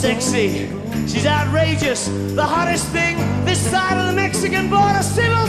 sexy. She's outrageous. The hottest thing this side of the Mexican border. Civil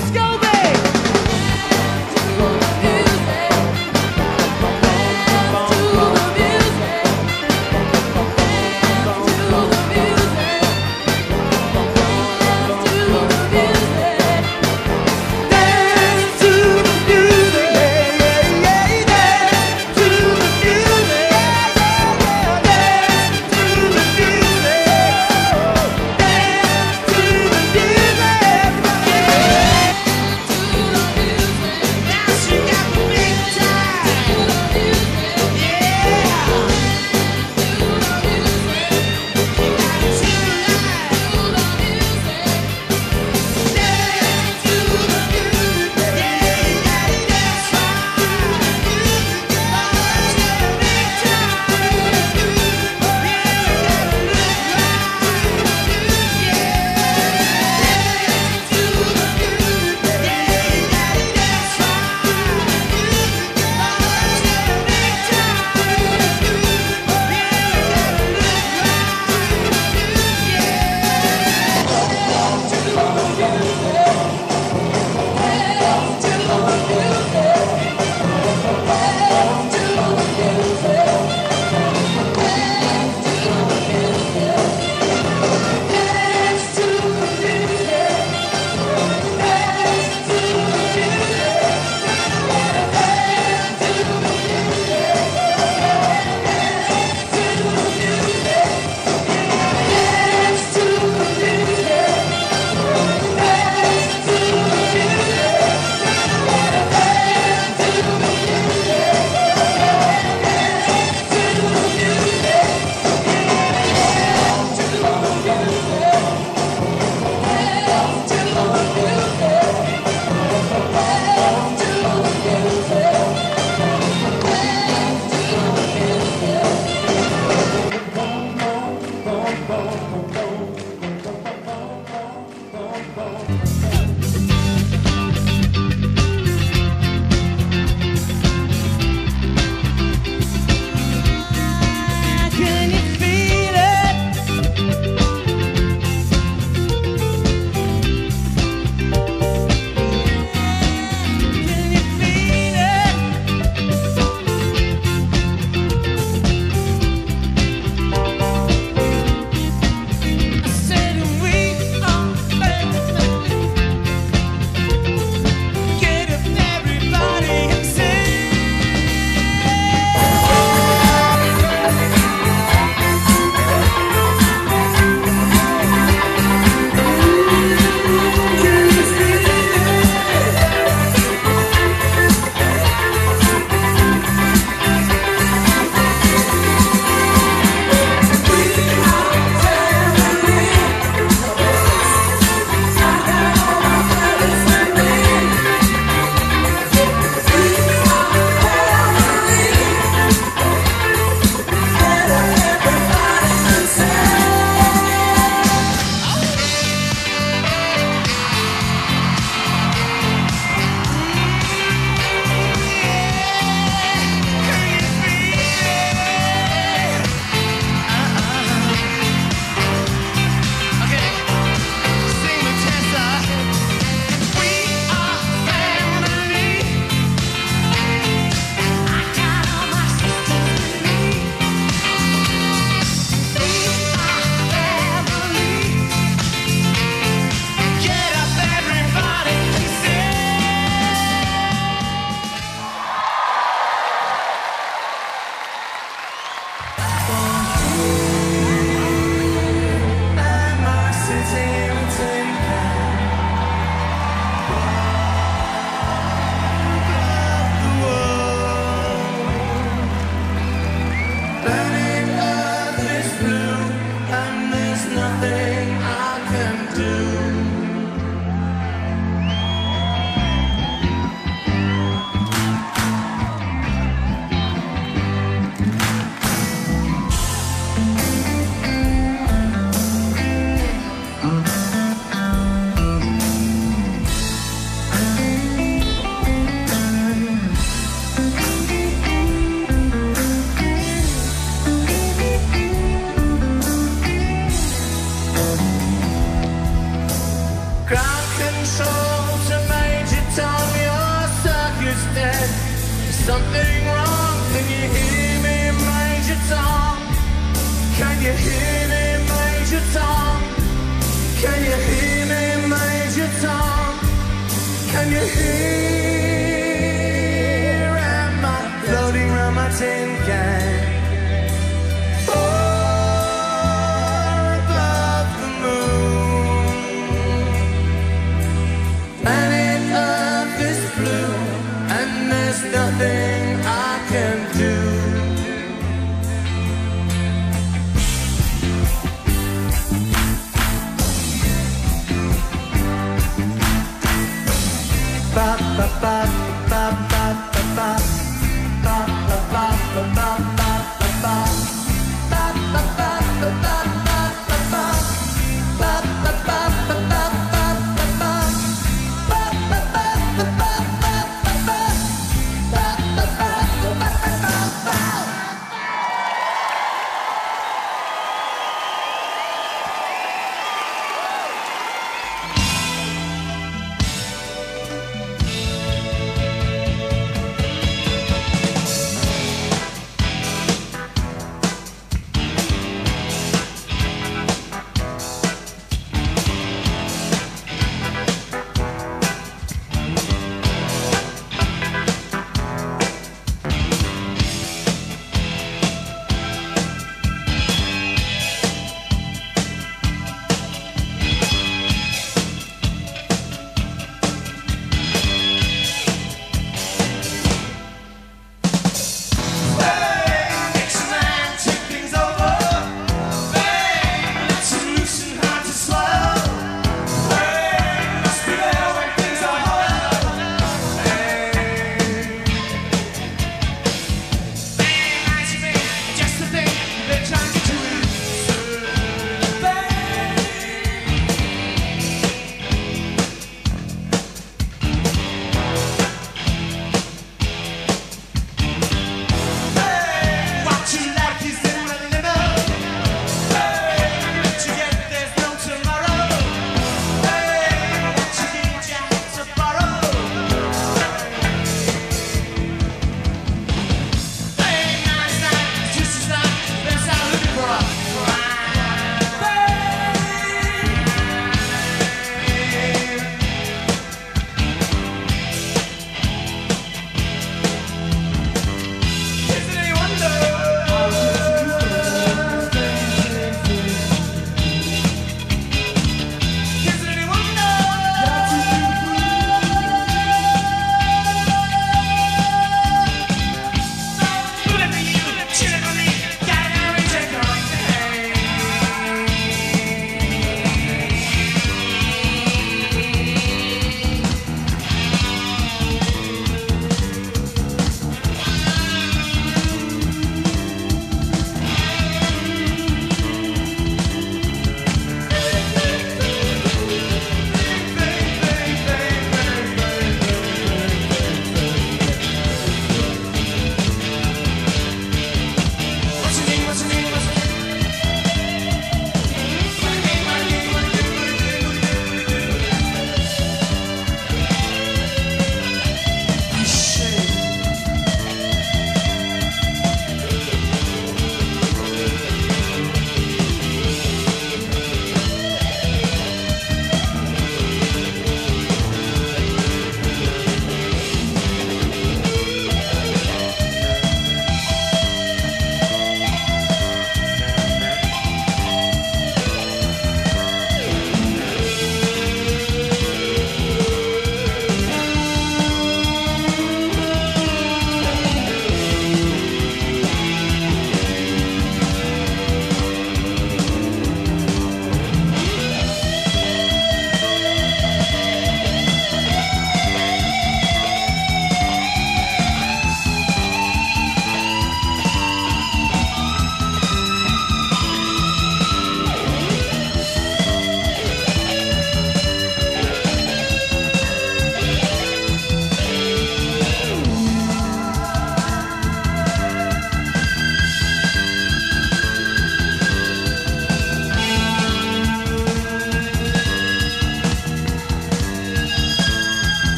Can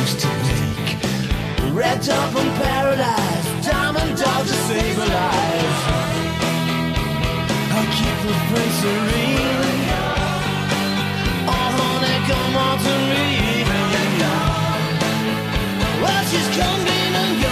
used to take. Red top and paradise, diamond dog to save a life. I keep the place serene. Oh, honey, come on to me. Well, she's coming and going.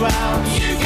You.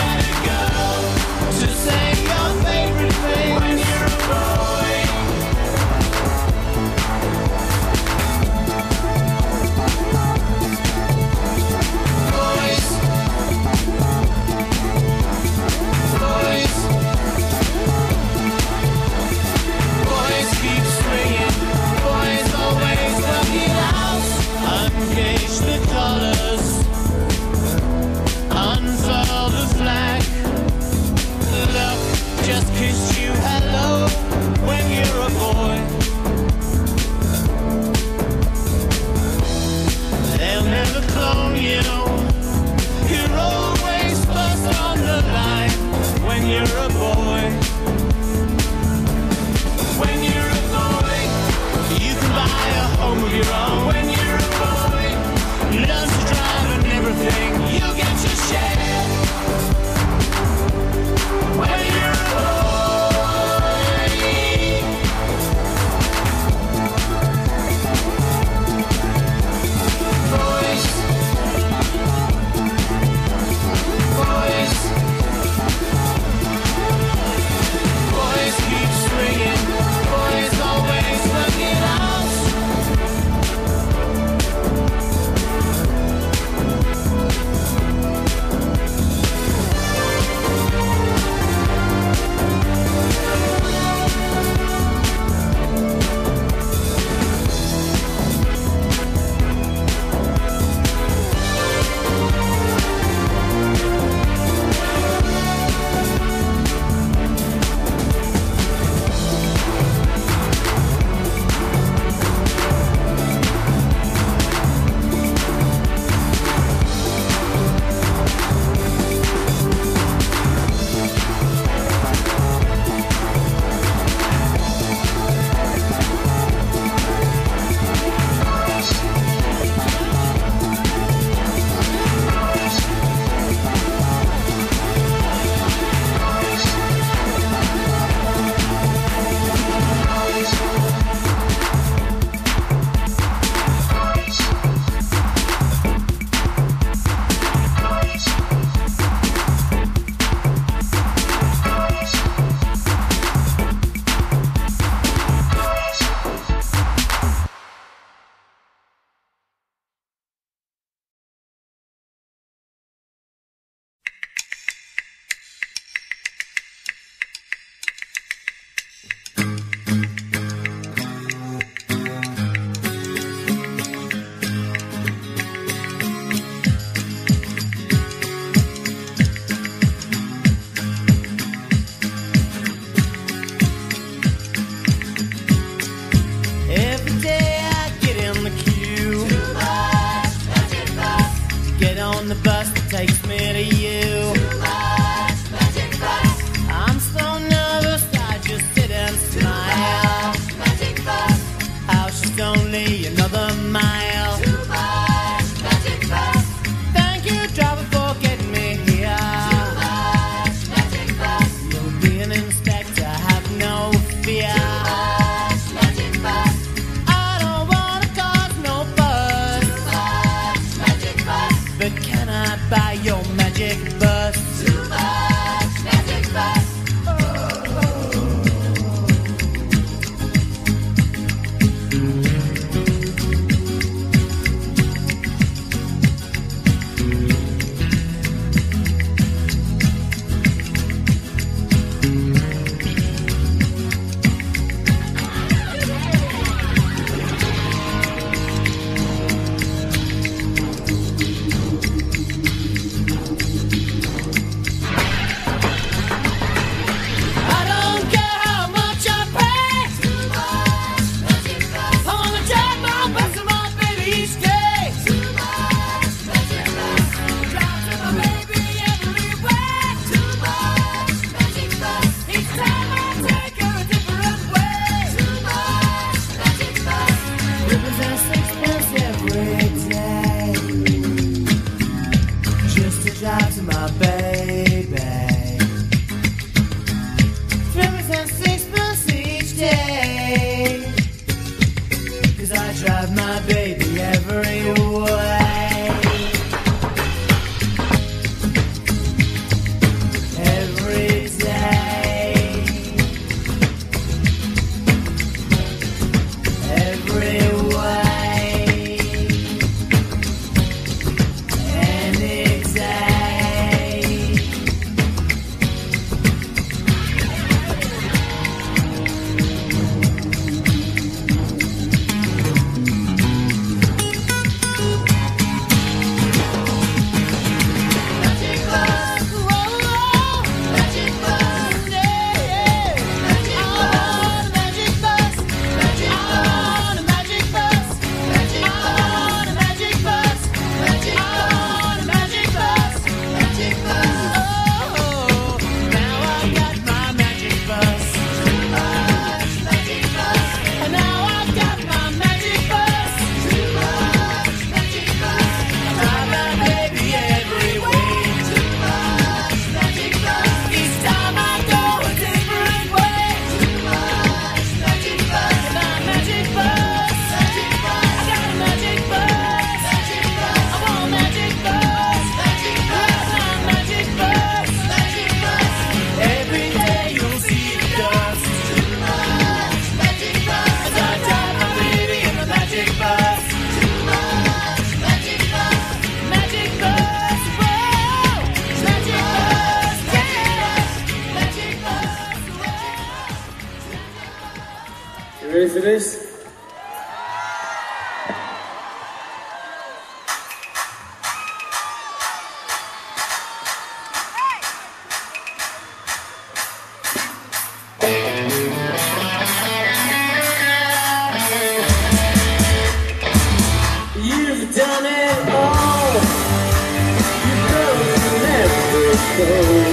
Every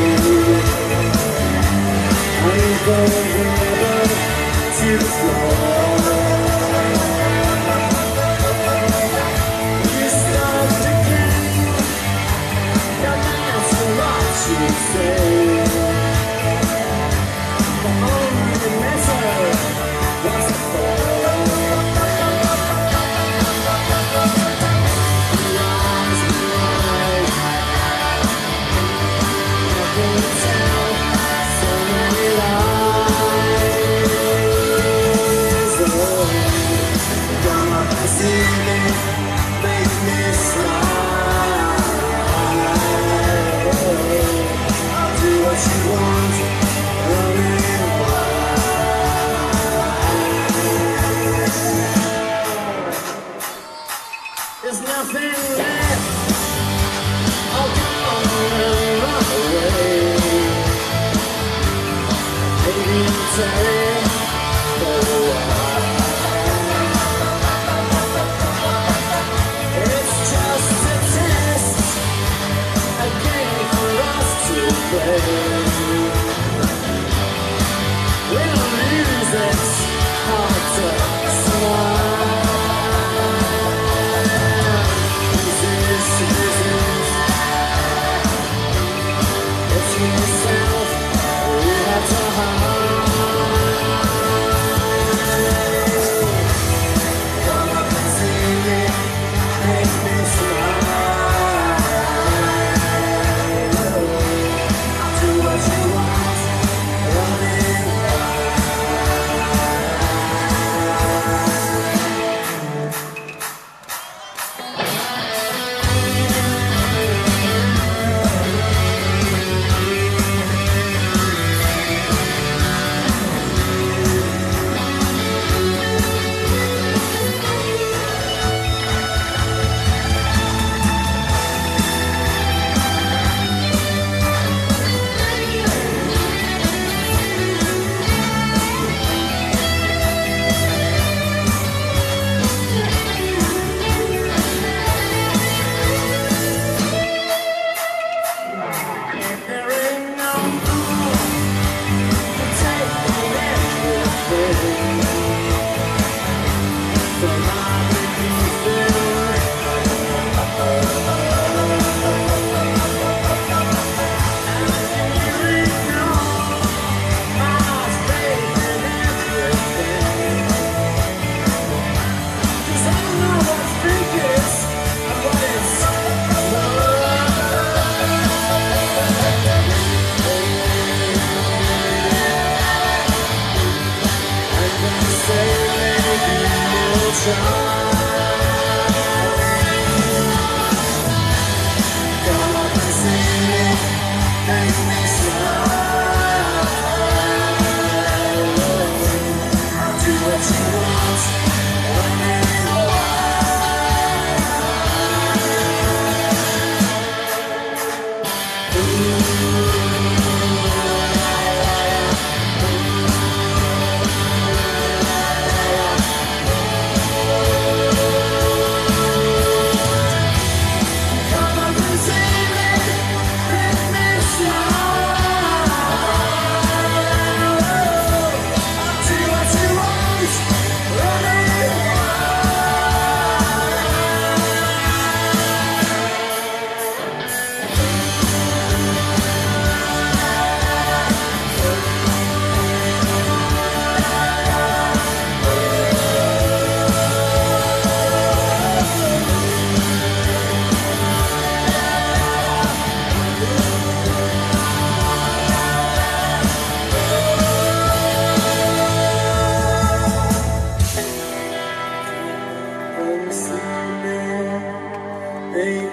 You.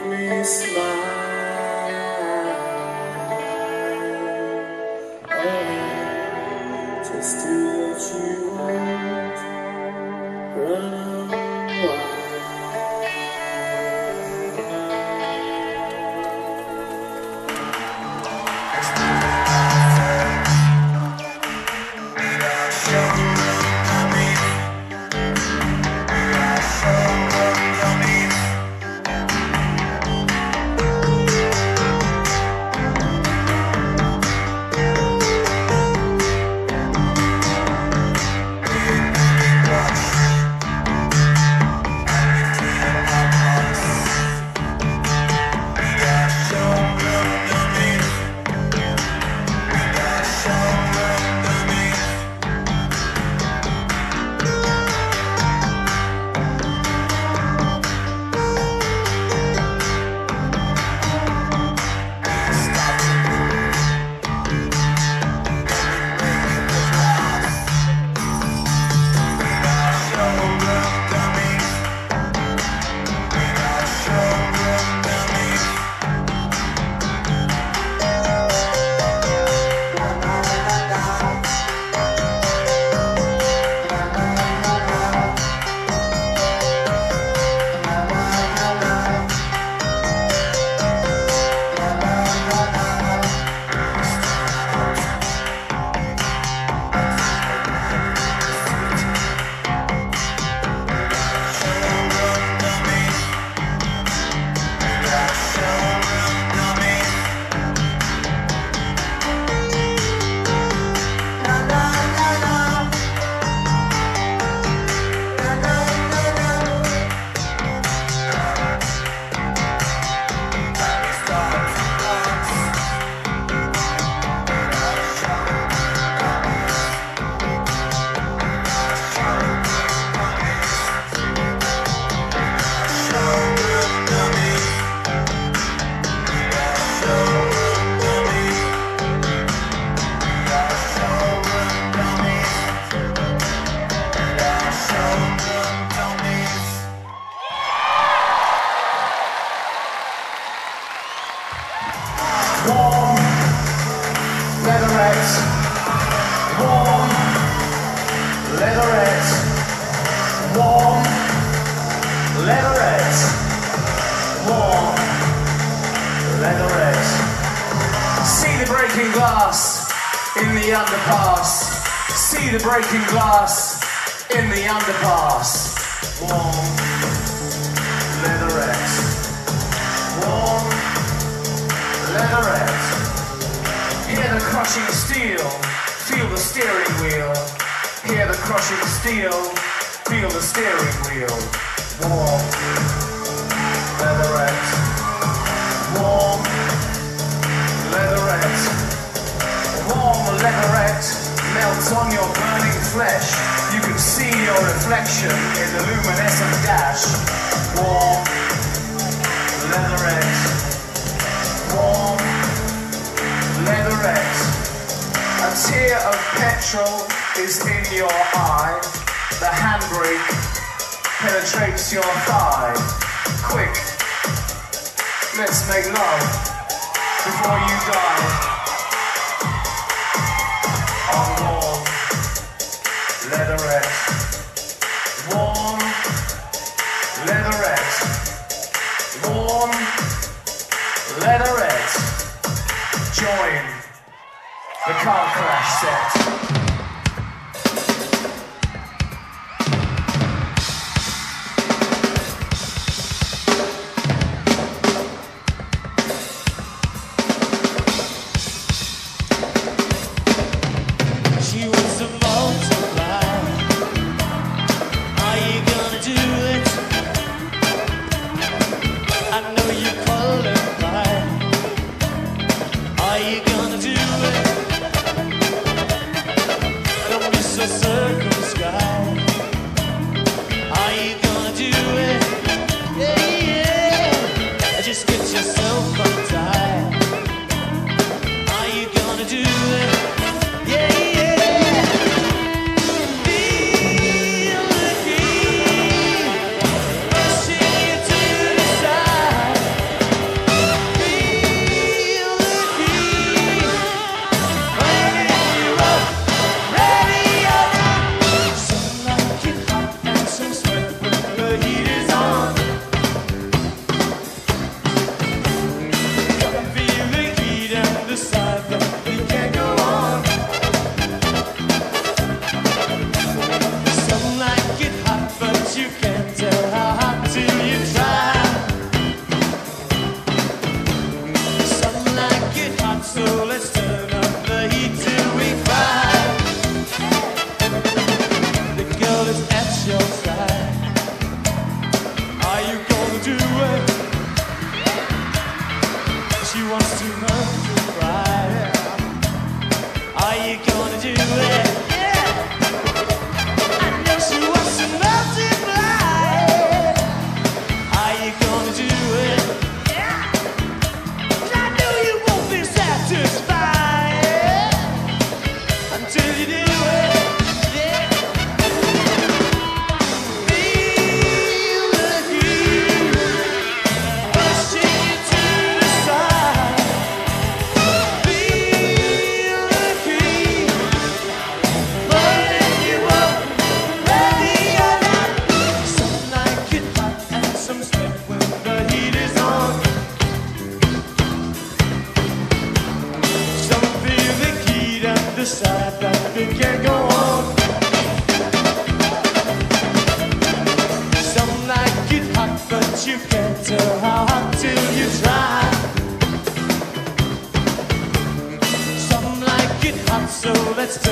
a circle.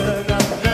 Let's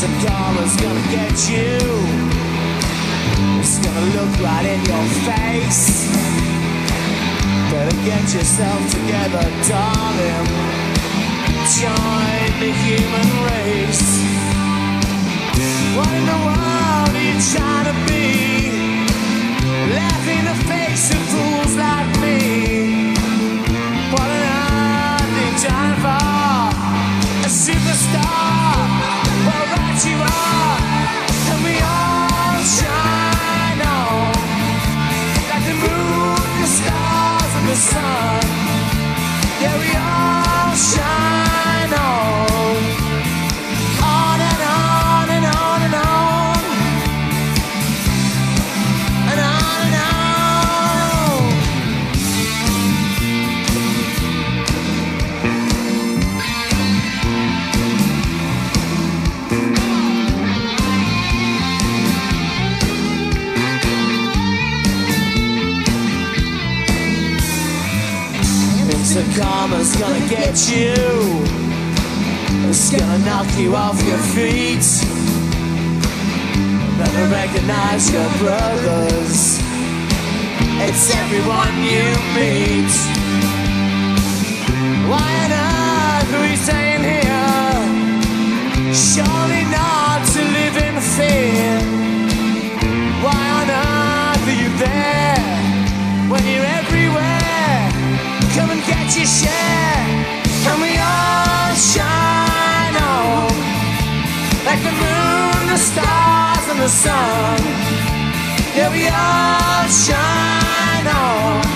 Some karma's gonna get you It's gonna look right in your face Better get yourself together, darling Join the human race What in the world are you trying to be? Laughing in the face of fools. karma's gonna get you. It's gonna knock you off your feet. Never recognize your brothers. It's everyone you meet. Why on earth are we staying here? Sure. to share, and we all shine on like the moon, the stars, and the sun. Yeah, we all shine on.